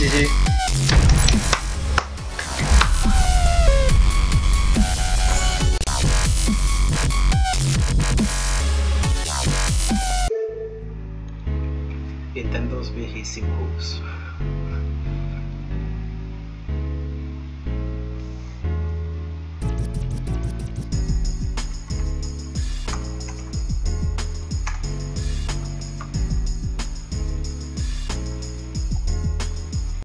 GG. Tentando os berris sem bolso.